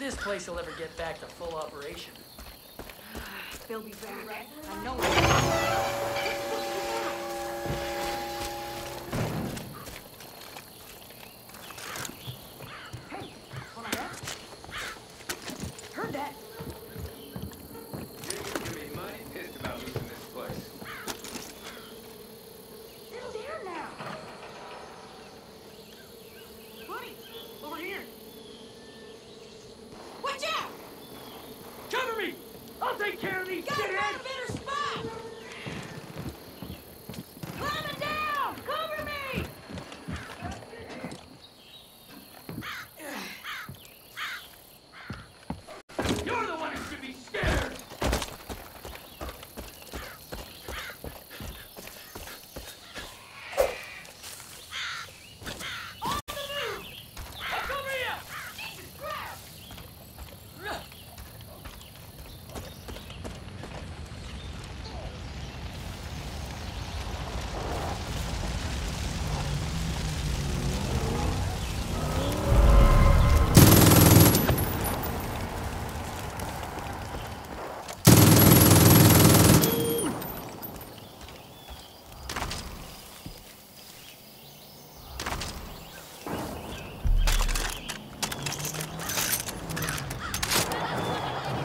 this place will ever get back to full operation. They'll be back. I know it. Hey, wanna bet? Heard that. You're gonna be mighty pissed about losing this place. It's here now. Buddy, over here. Watch out! Cover me! I'll take care of these Got a shitheads! better spot! Climbing down! Cover me! You're the one who should be scared! On the move! Come over here! Jesus Christ!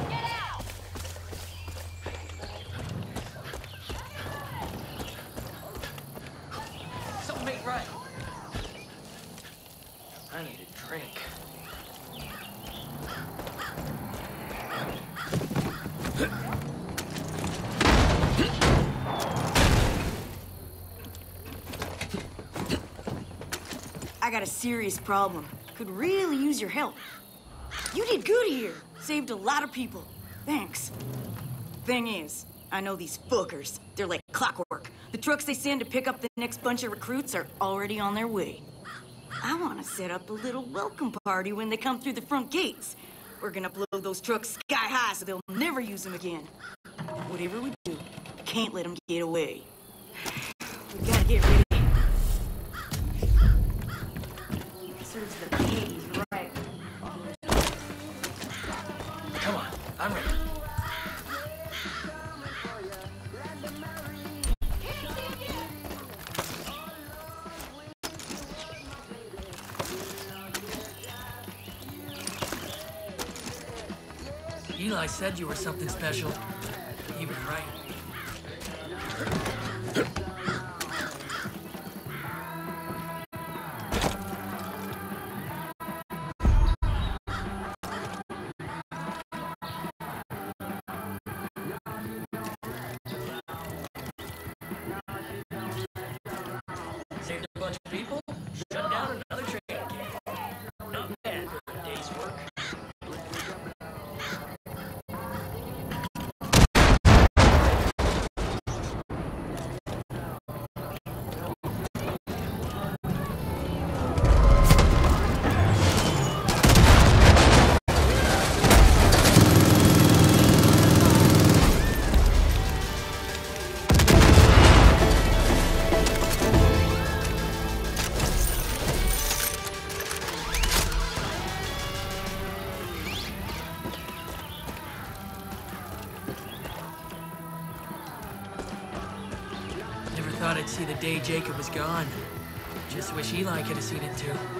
Get out! Something ain't right. I need a drink. I got a serious problem. Could really use your help. You did good here. Saved a lot of people. Thanks. Thing is, I know these fuckers. They're like clockwork. The trucks they send to pick up the next bunch of recruits are already on their way. I want to set up a little welcome party when they come through the front gates. We're gonna blow those trucks sky high so they'll never use them again. Whatever we do, can't let them get away. We gotta get ready. Serves the right. Come on, I'm ready. Eli said you were something special. He was right. Day Jacob was gone. Just wish Eli could have seen it too.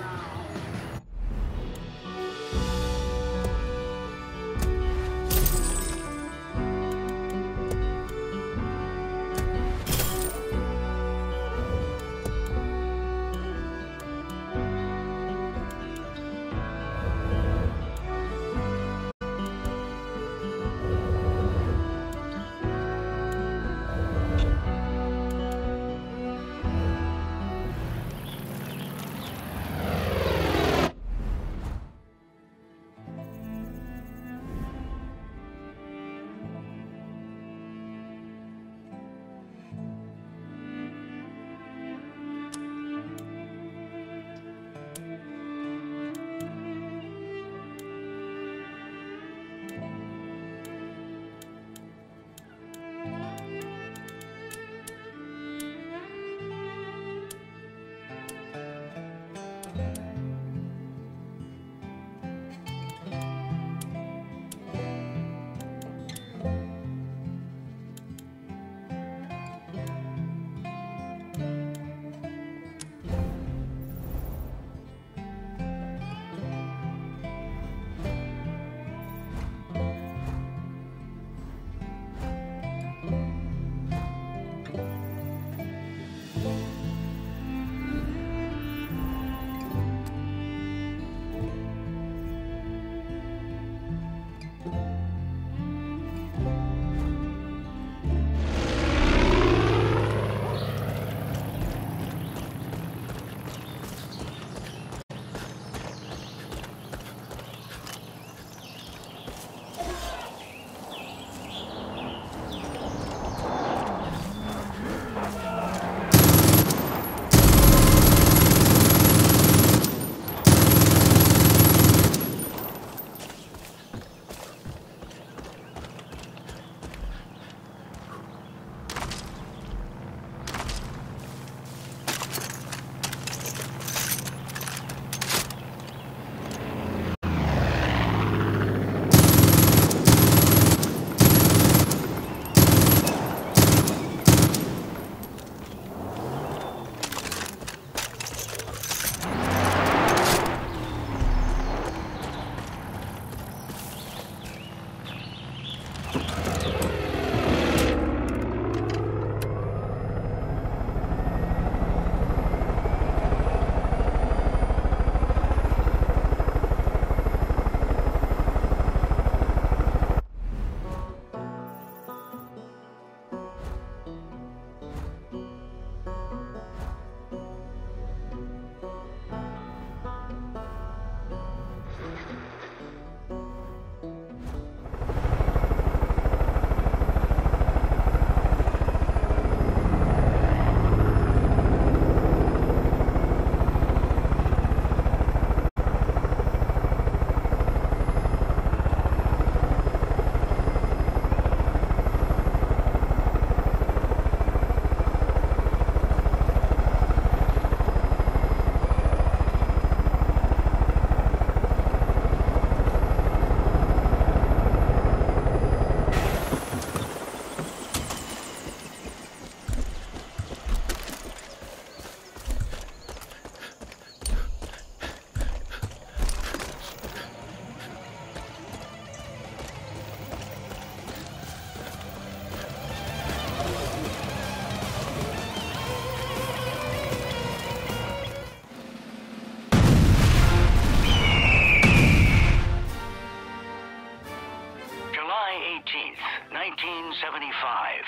Alive.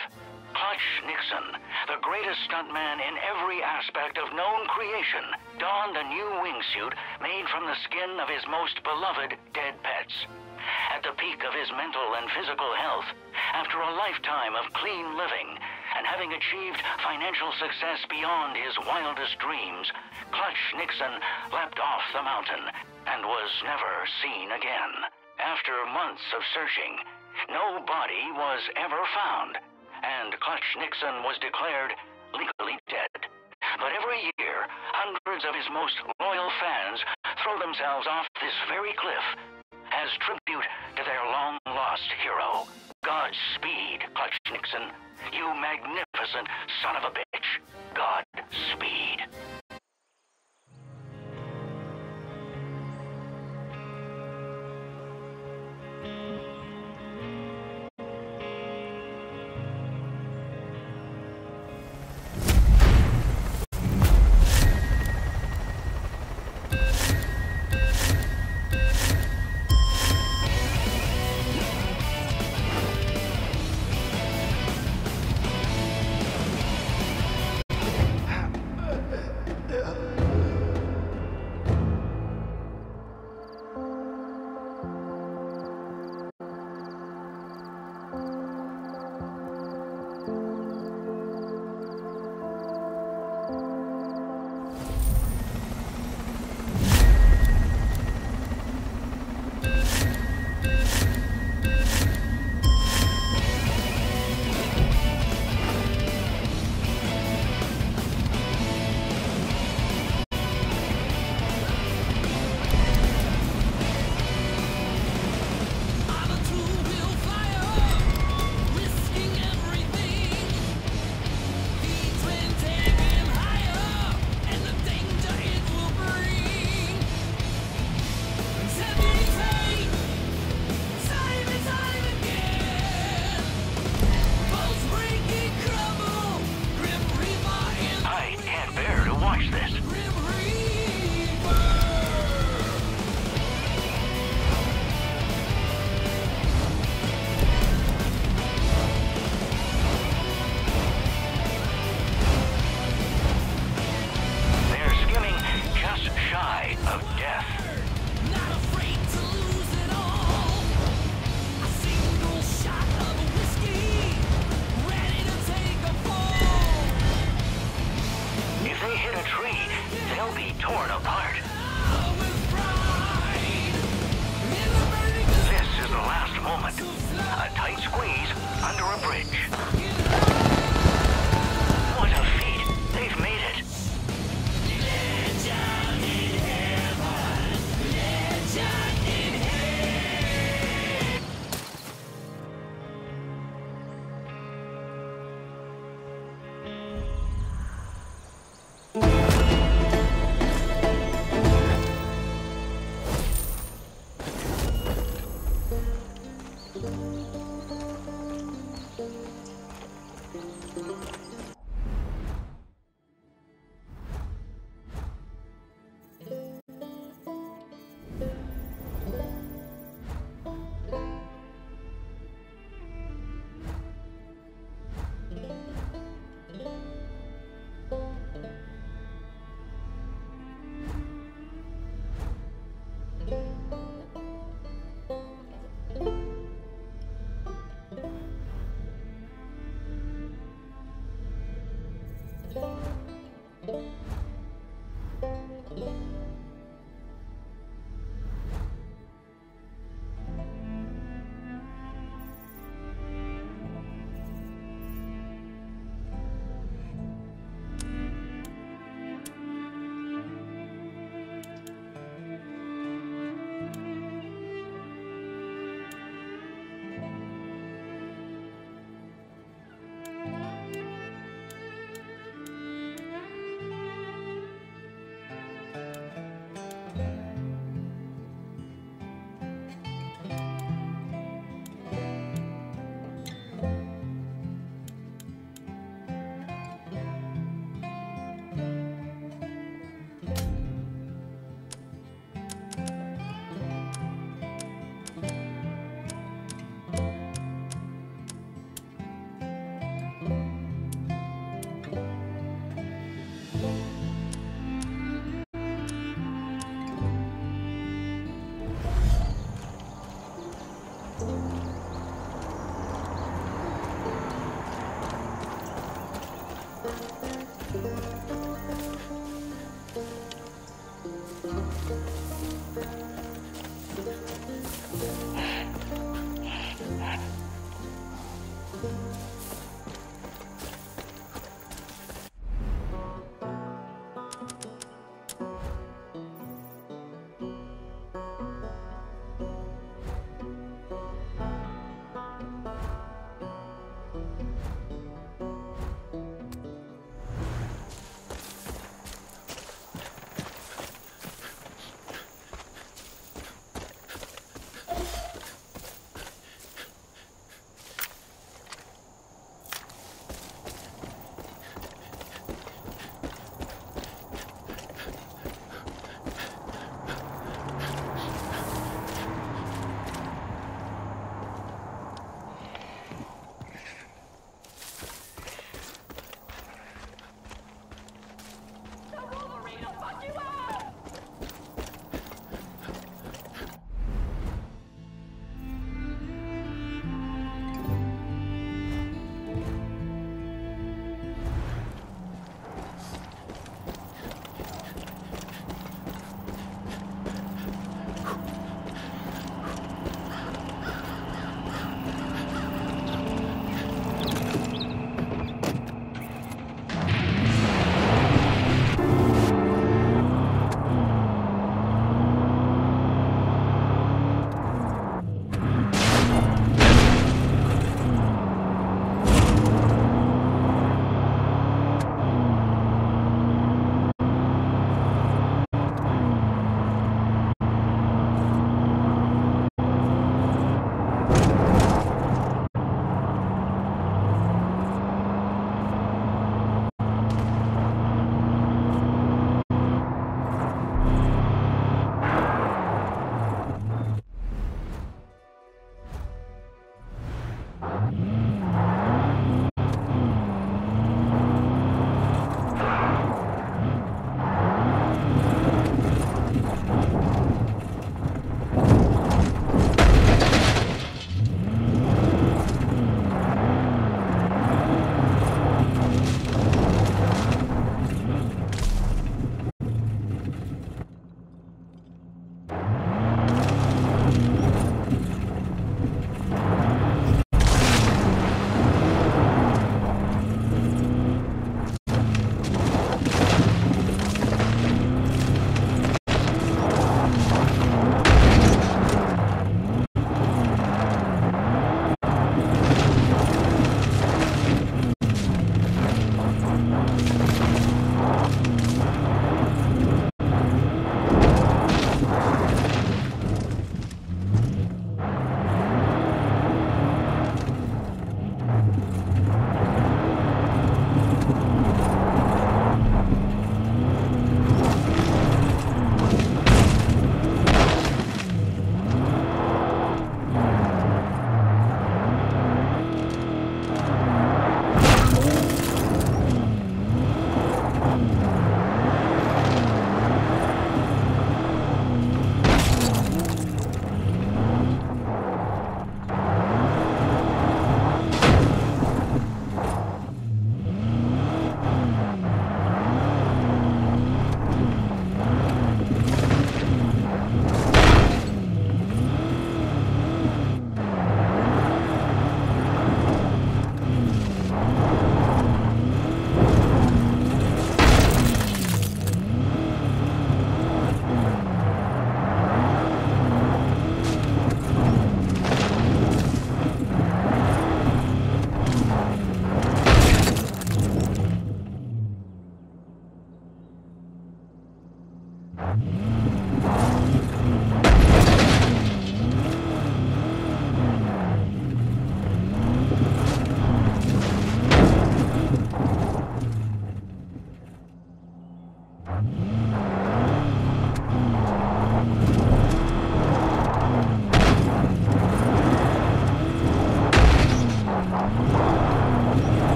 Clutch Nixon, the greatest stuntman in every aspect of known creation, donned a new wingsuit made from the skin of his most beloved dead pets. At the peak of his mental and physical health, after a lifetime of clean living, and having achieved financial success beyond his wildest dreams, Clutch Nixon leapt off the mountain and was never seen again. After months of searching, no body was ever found, and Clutch Nixon was declared legally dead. But every year, hundreds of his most loyal fans throw themselves off this very cliff as tribute to their long lost hero. Godspeed, Clutch Nixon. You magnificent son of a bitch. Godspeed.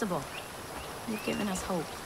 Possible. You've given us hope.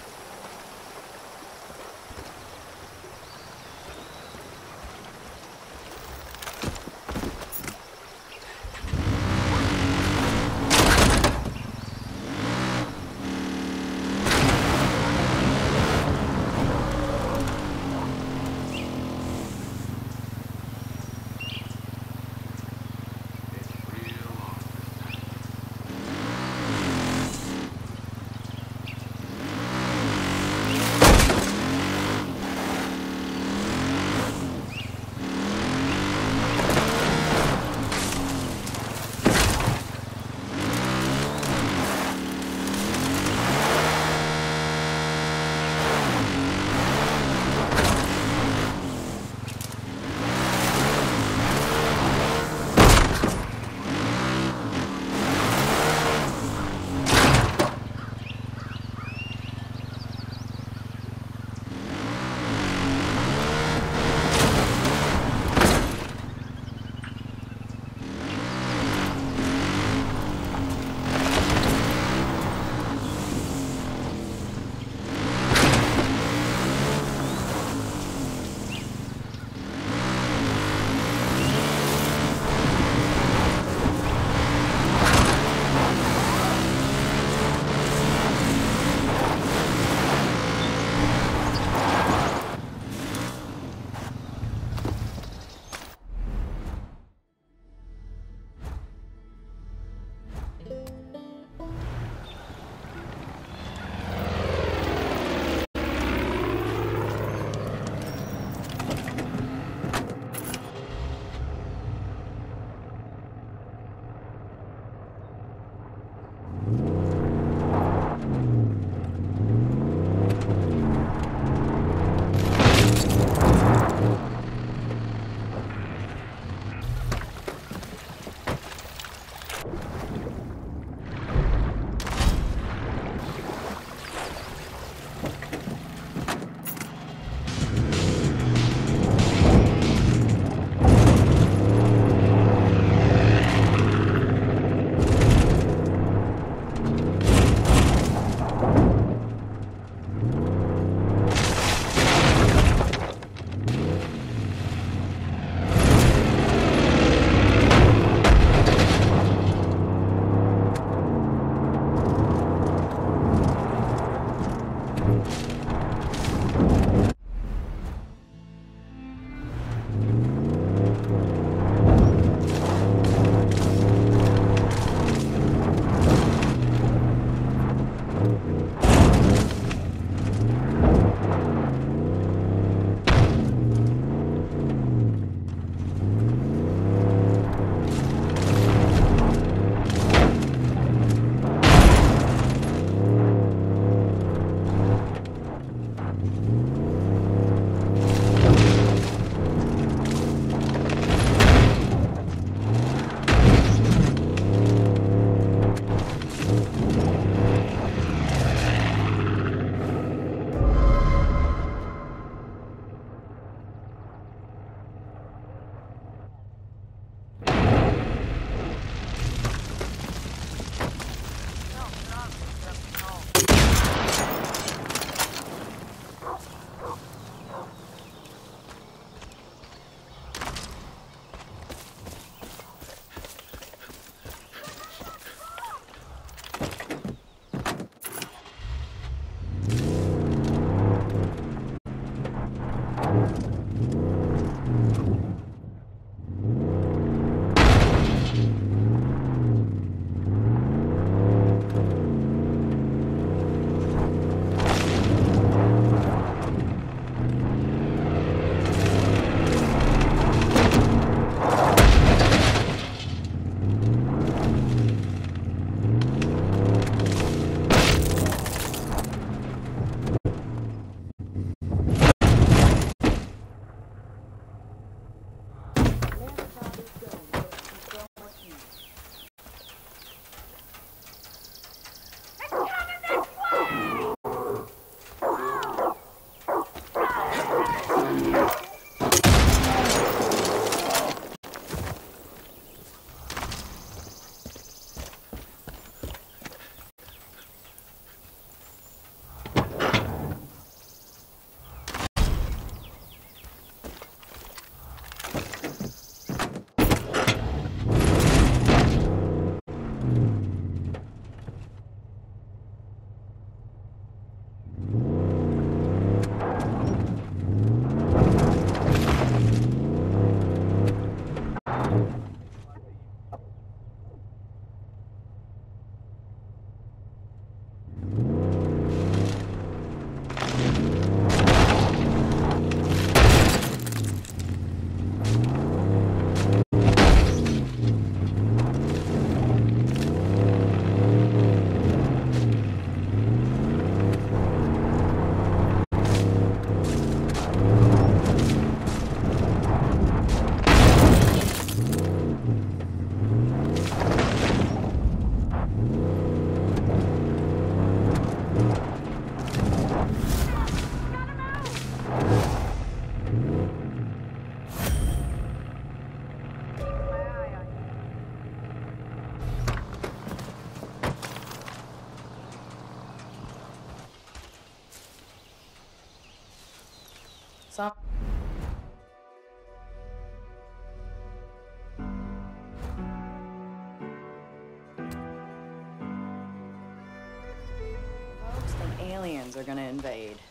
Americans are gonna invade.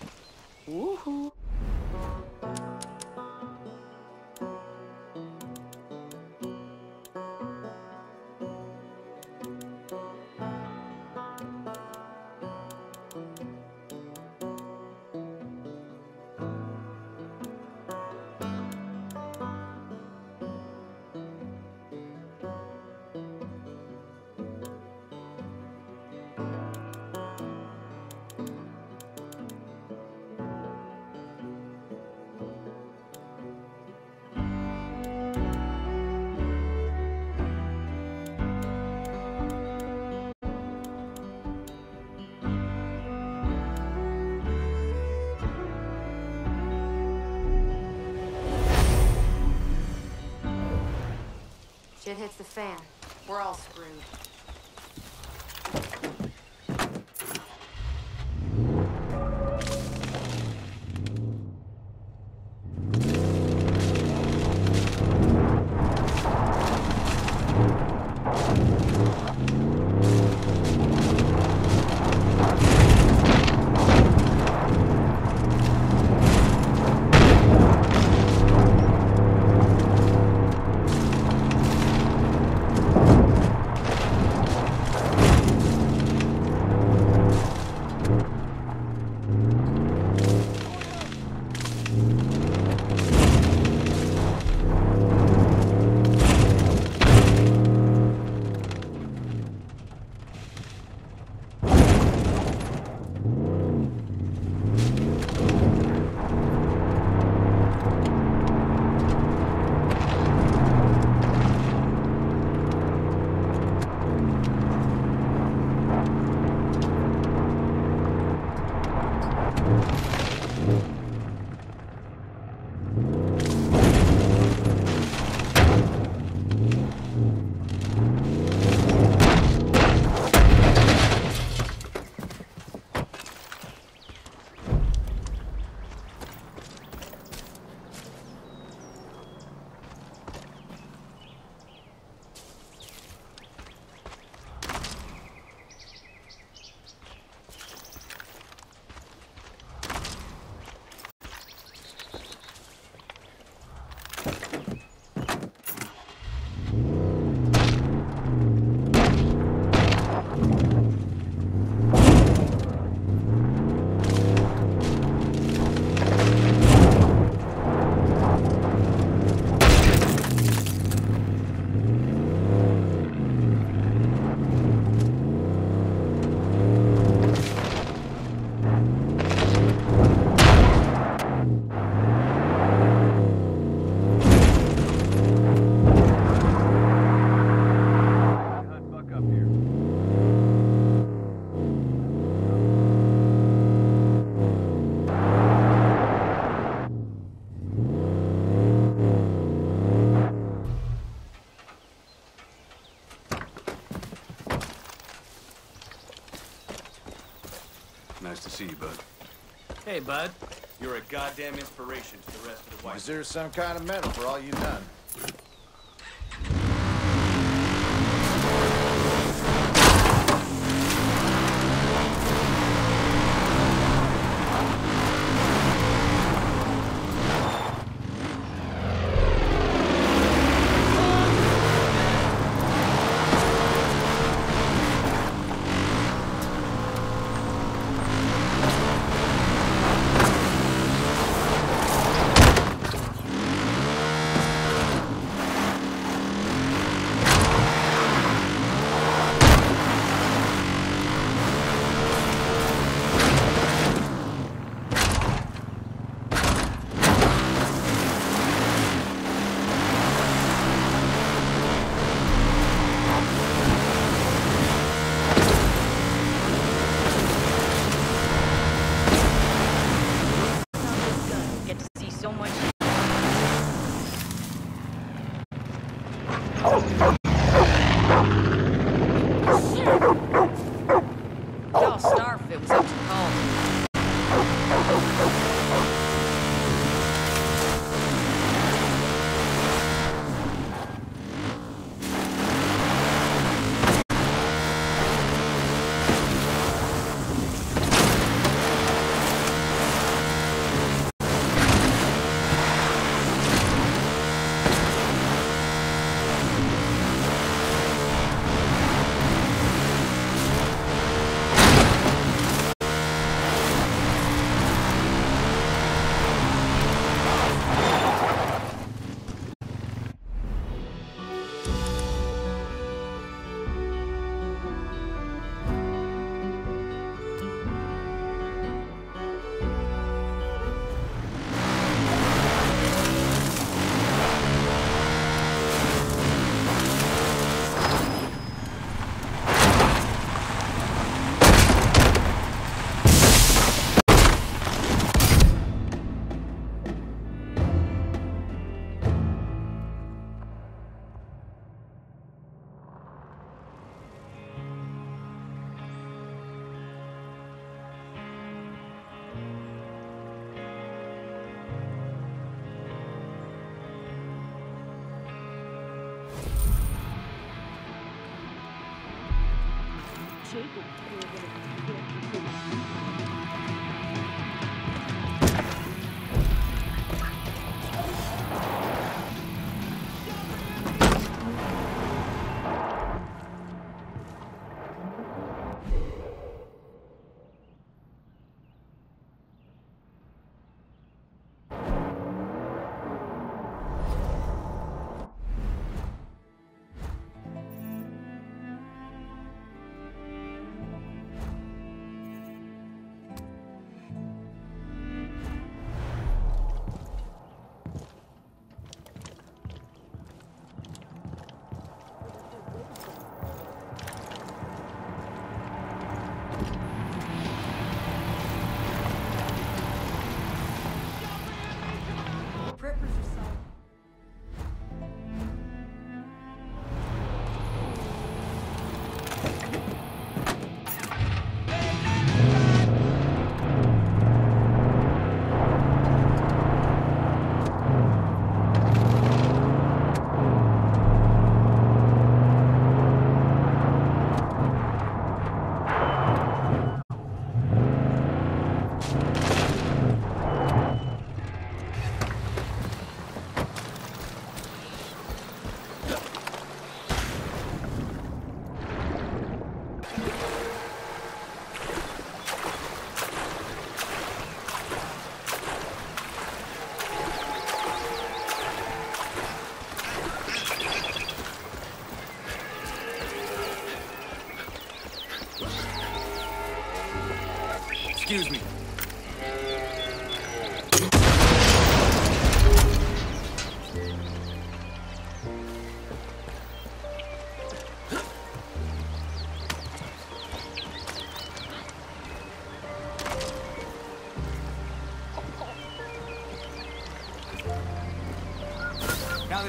Shit hits the fan. We're all screwed. Hey, bud. You're a goddamn inspiration to the rest of the white. Deserve some kind of medal for all you've done.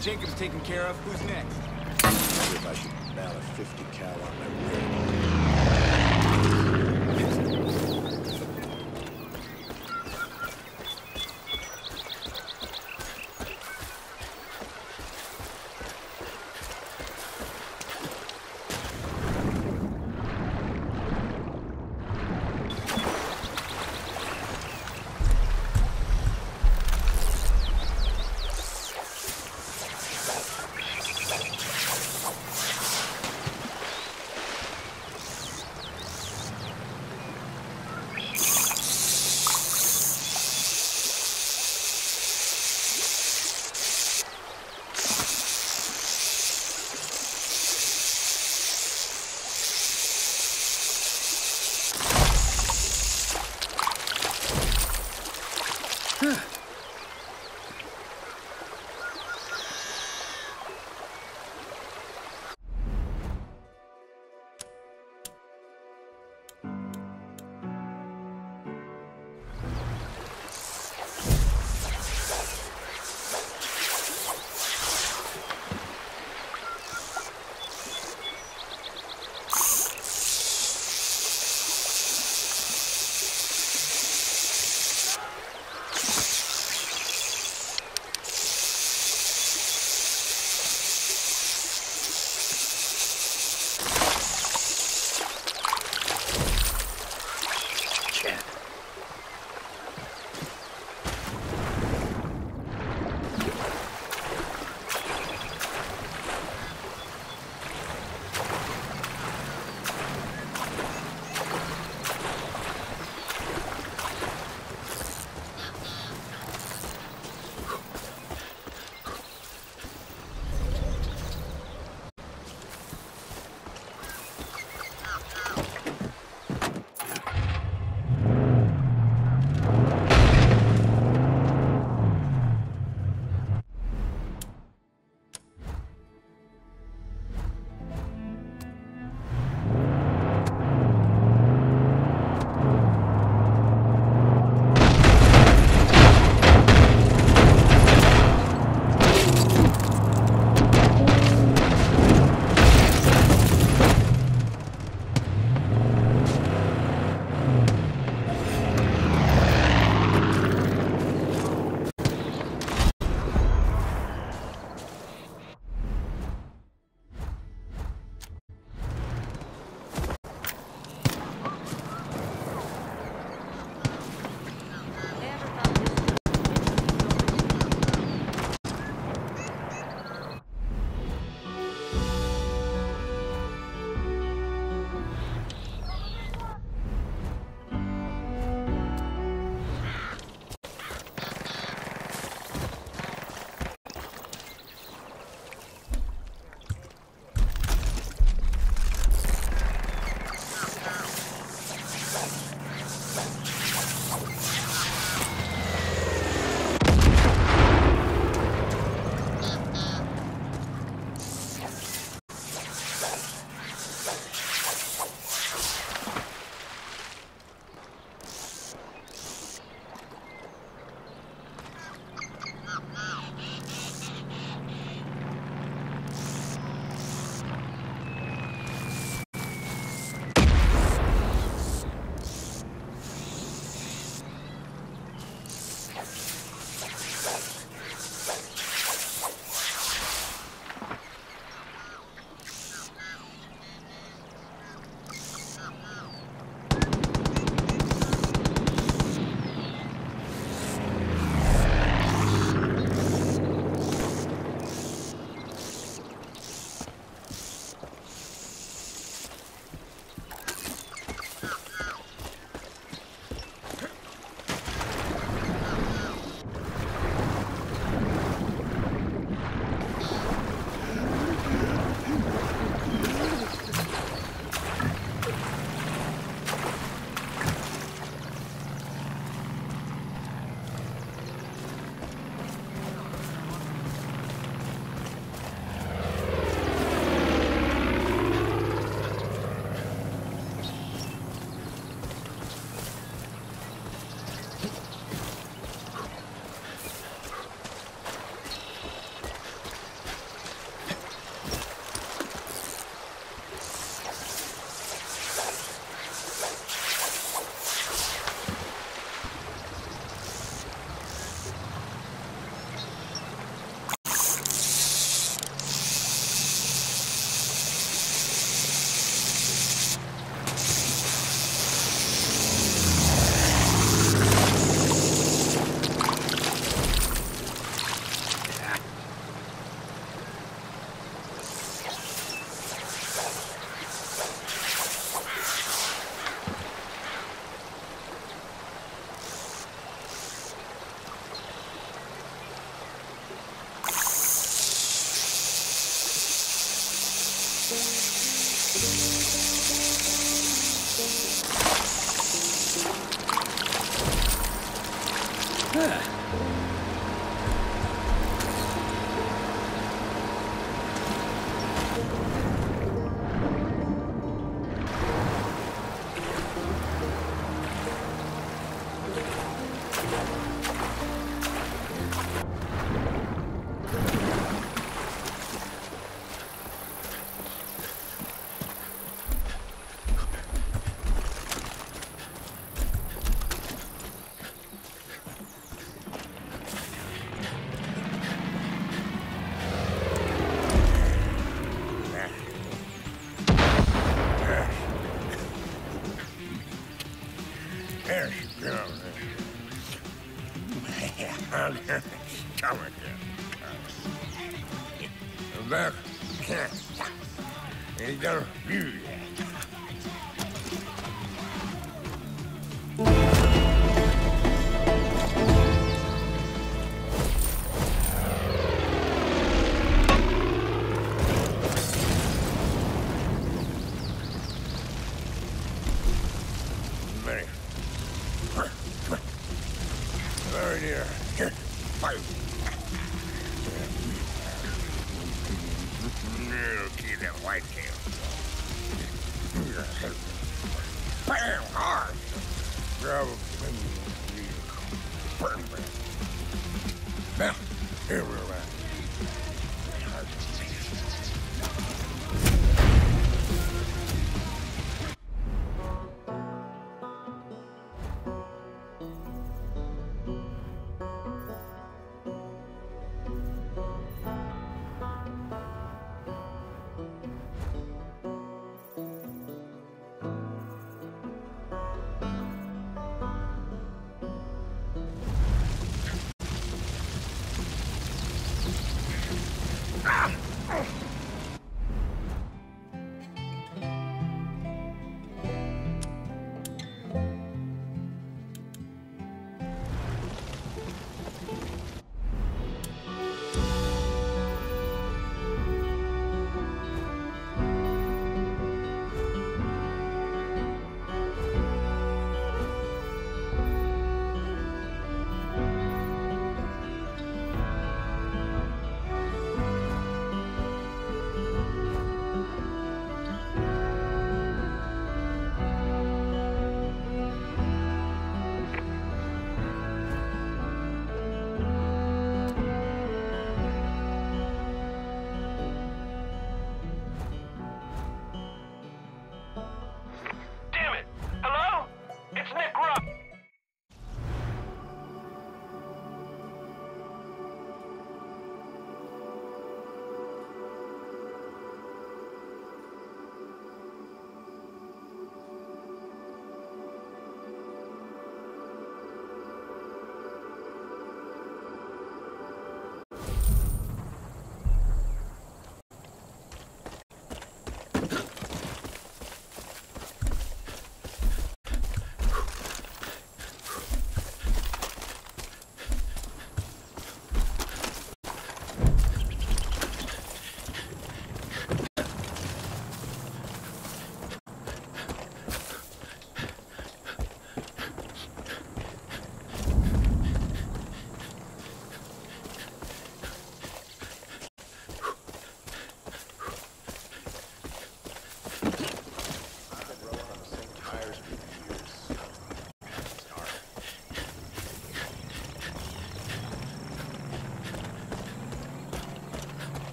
Jacob's taken care of, who's Look, he don't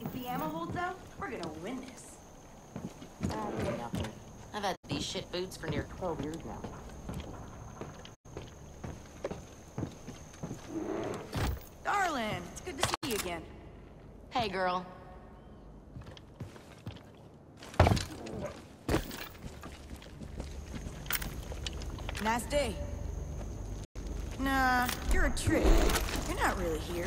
If the ammo holds out, we're gonna win this. I've had these shit boots for near 12 years now. Darling, it's good to see you again. Hey, girl. Nice day. Trick. You're not really here.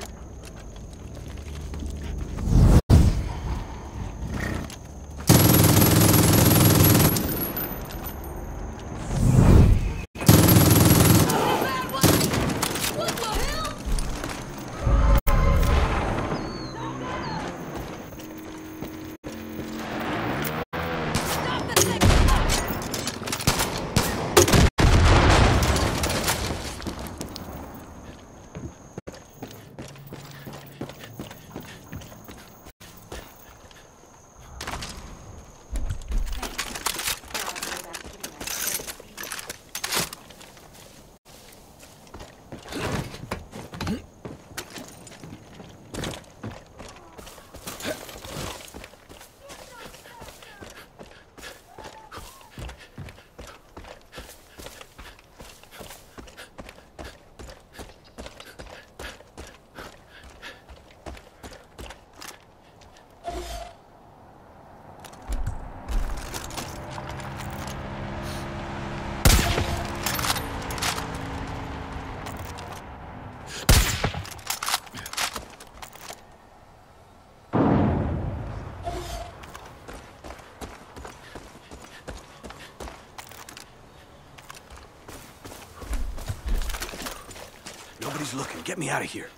Get me out of here.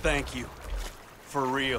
Thank you. For real.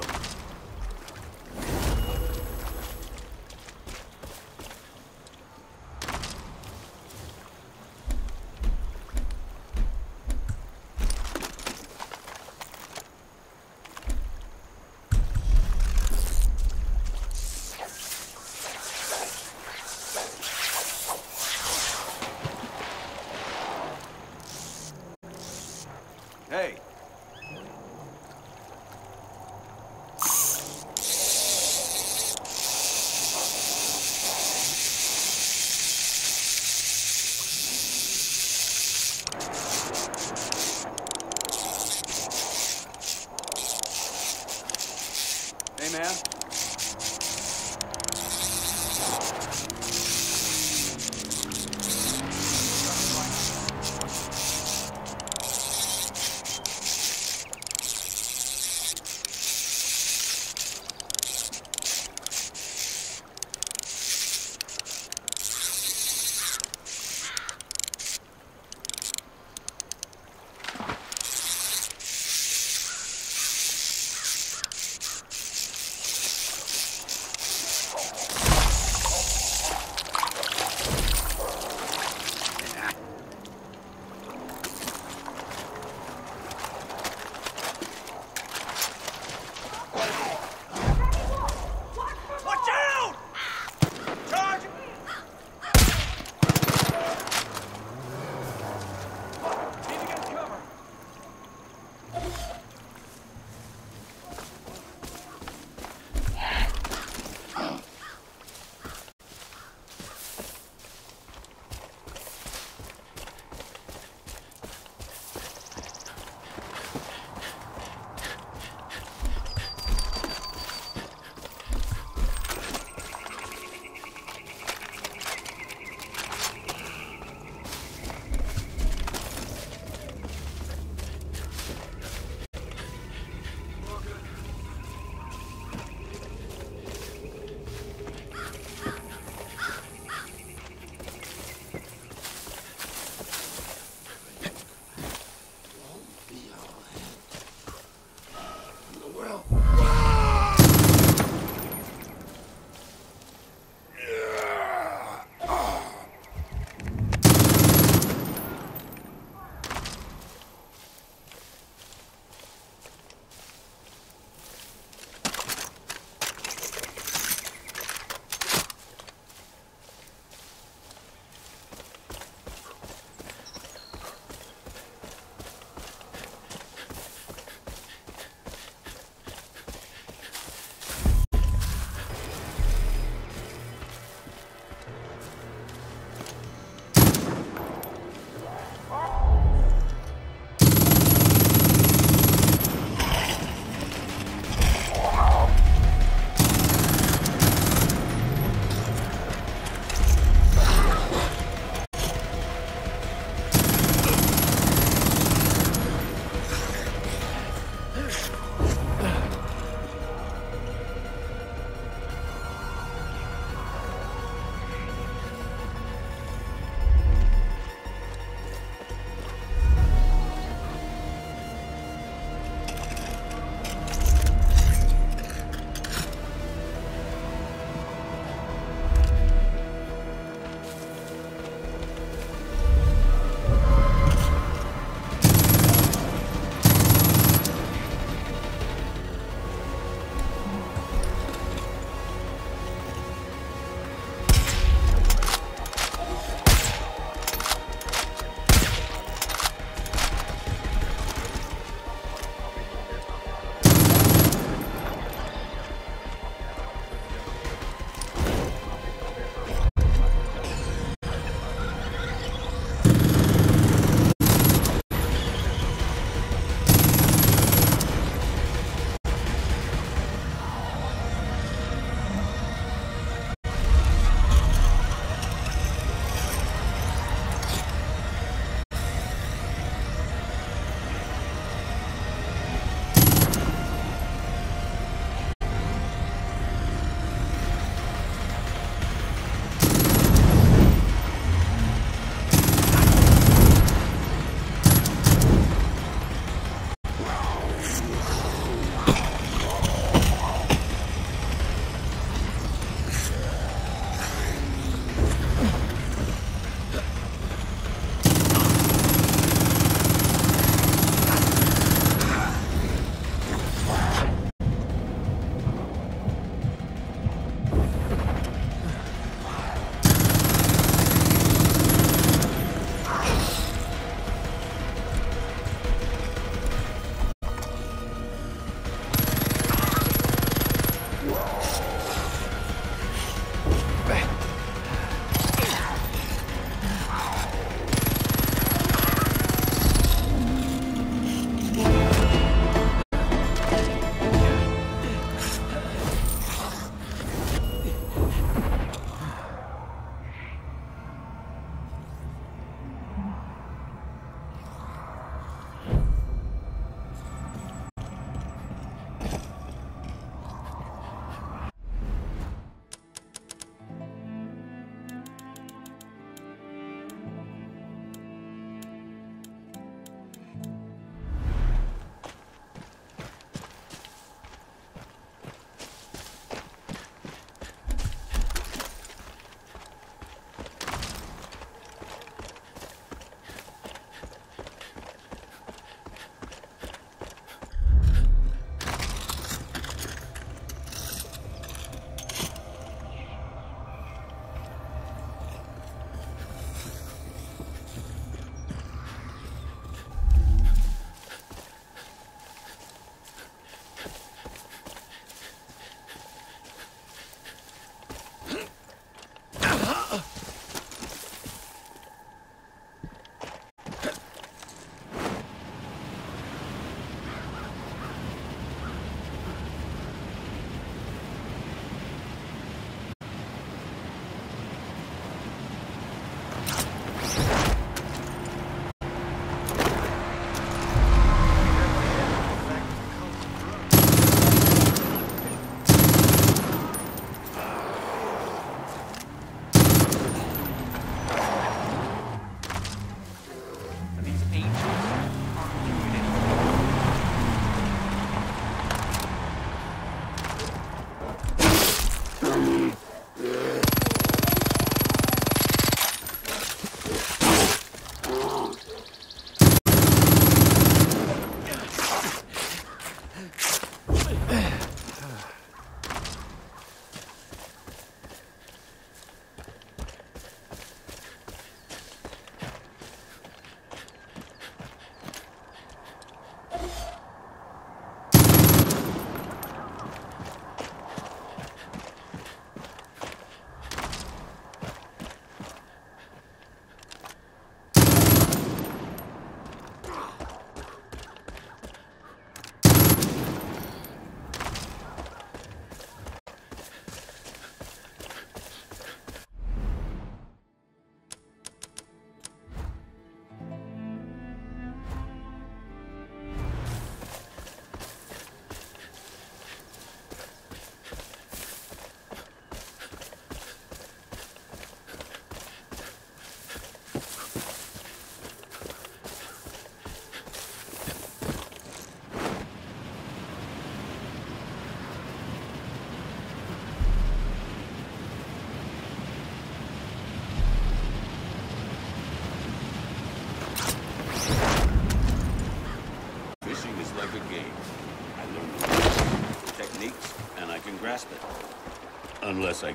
Unless I...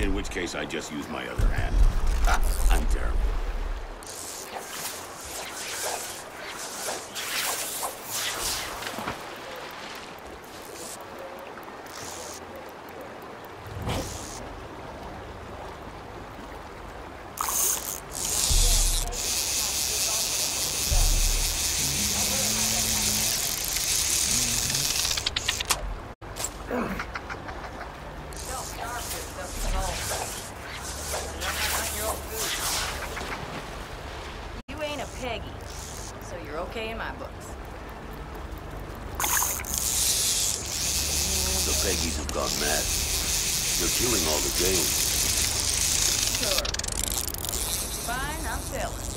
In which case, I just use my other hand. Ah, I'm terrible. You ain't a Peggy, so you're okay in my books. The Peggies have gone mad. They're killing all the game. Sure. Fine, I'm telling.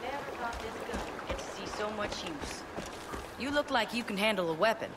Never thought this gun would get to see so much use. You look like you can handle a weapon.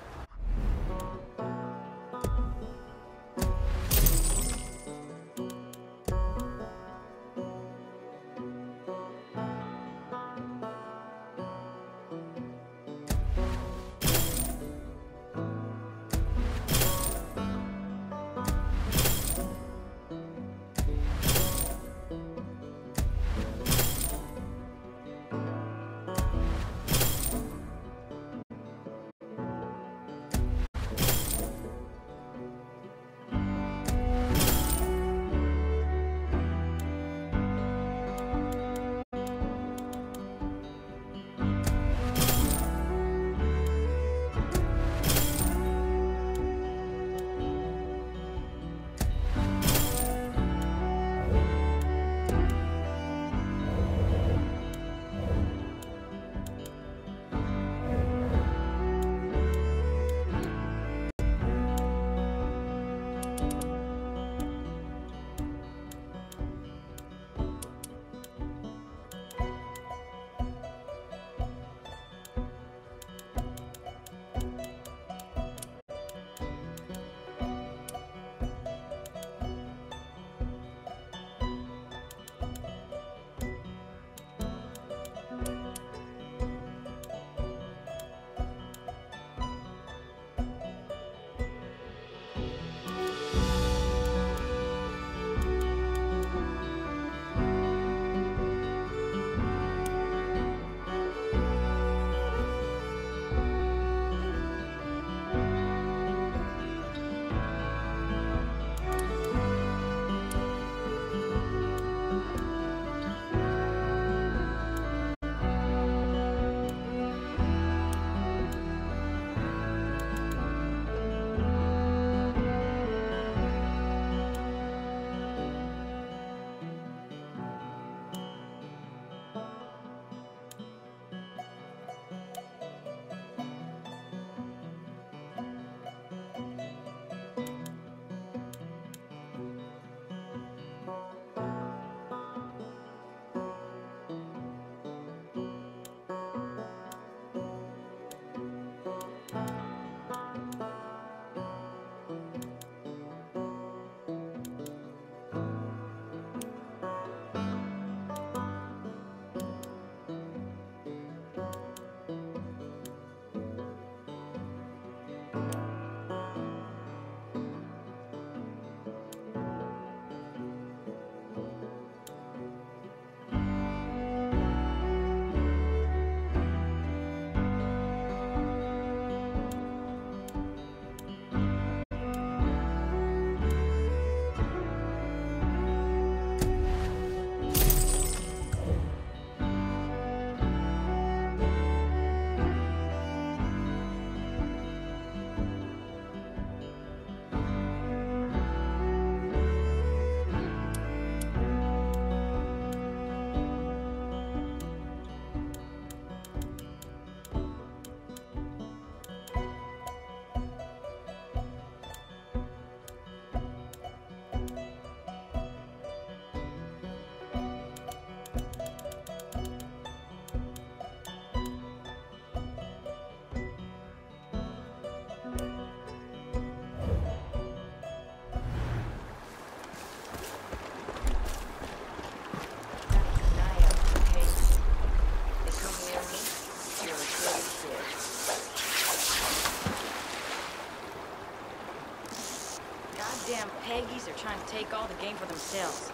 Damn Peggies are trying to take all the game for themselves.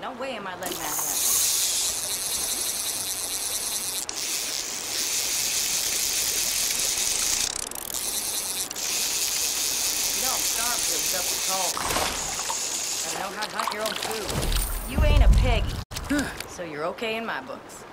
No way am I letting that happen. You starved to was up with tall. Gotta know how to hunt your own food. You ain't a Peggy, so you're okay in my books.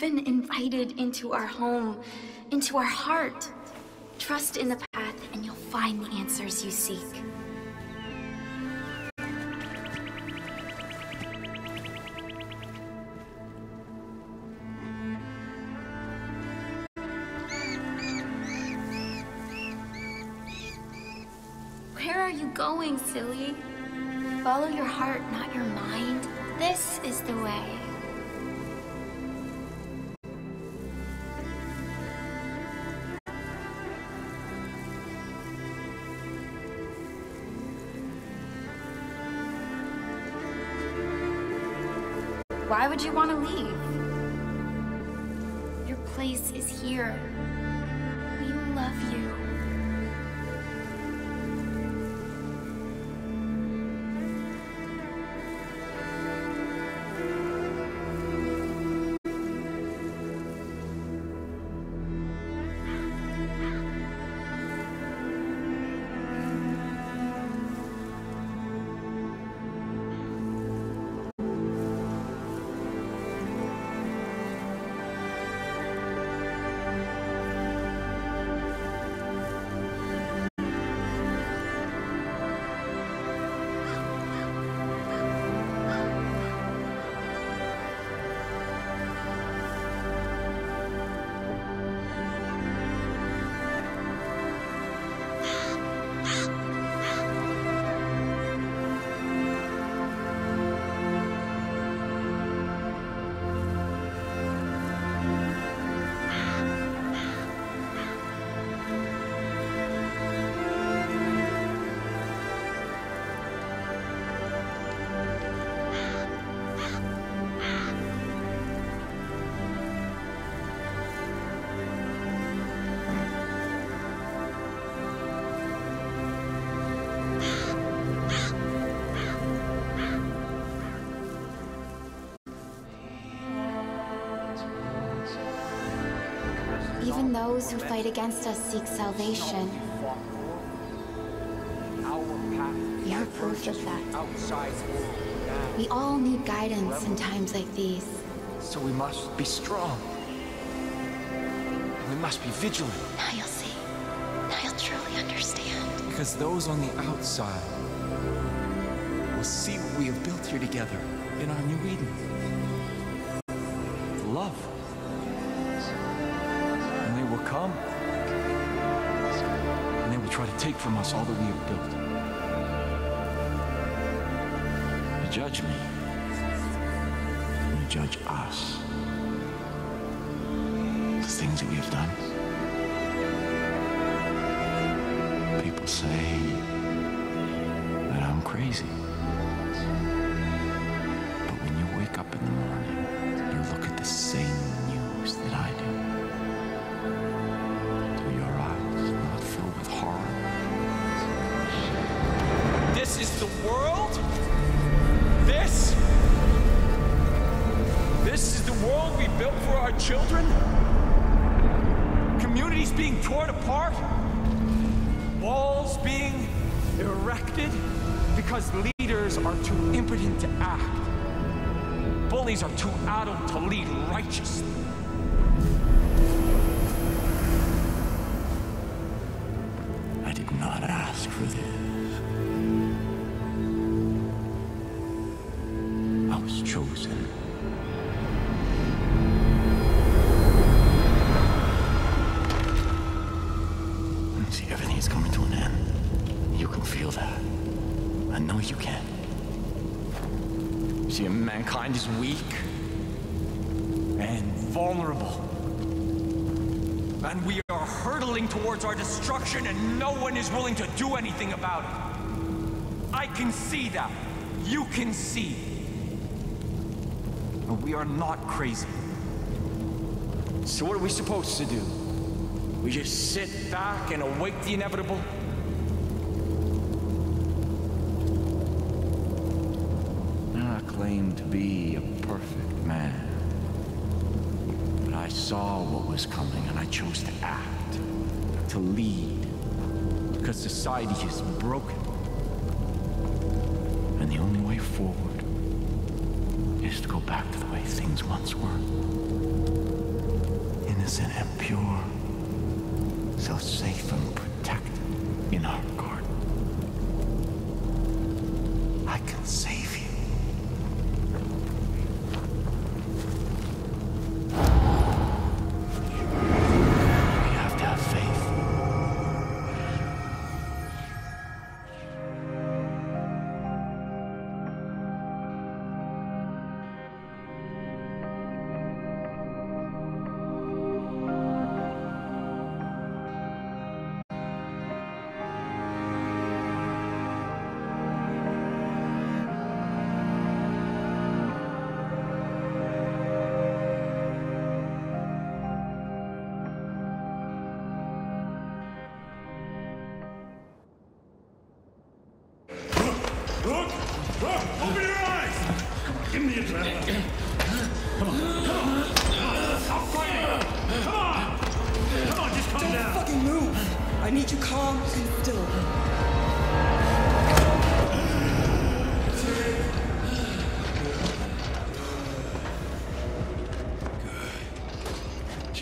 Been invited into our home, into our heart. Trust in the path, and you'll find the answers you seek. Where are you going, silly? Follow your heart, not your mind. This is the way. Why would you want to leave? Your place is here. We love you. Those who fight against us seek salvation. You're proof of that. We all need guidance in times like these. So we must be strong. And We must be vigilant. Now you'll see. Now you'll truly understand. Because those on the outside will see what we have built here together in our new Eden. Love. Take from us all that we have built. You judge me. You judge us. The things that we have done. People say that I'm crazy. But when you wake up in the morning, you look at the same children? Communities being torn apart? Walls being erected? Because leaders are too impotent to act. Bullies are too addled to lead righteously. Destruction, and no one is willing to do anything about it. I can see that. You can see. But we are not crazy. So what are we supposed to do? We just sit back and await the inevitable? I claim to be a perfect man. But I saw what was coming and I chose to act, to lead. Because society is broken. And the only way forward is to go back to the way things once were. Innocent and pure. So safe and protected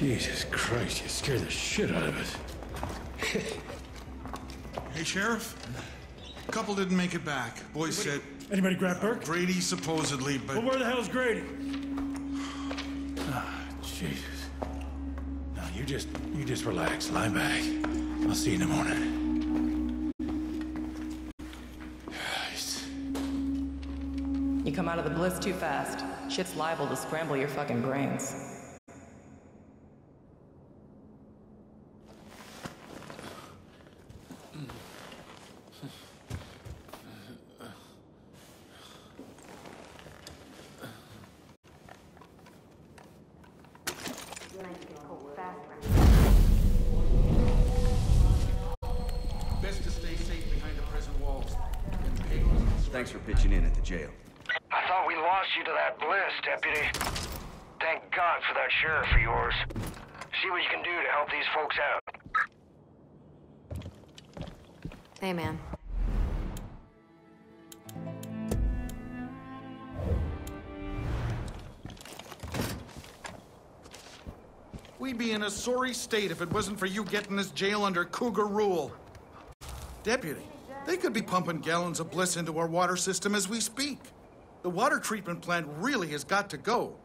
Jesus Christ, you scared the shit out of us. Hey, Sheriff. Couple didn't make it back. Boys said. Anybody grab Burke? Grady supposedly, but. Well, where the hell's Grady? Ah, Jesus. Now you just you just relax, lie back. I'll see you in the morning. You come out of the bliss too fast. Shit's liable to scramble your fucking brains. Lost you to that bliss, deputy. Thank God for that sheriff of yours. See what you can do to help these folks out. Hey, man. We'd be in a sorry state if it wasn't for you getting this jail under Cougar rule. Deputy, they could be pumping gallons of bliss into our water system as we speak. The water treatment plant really has got to go.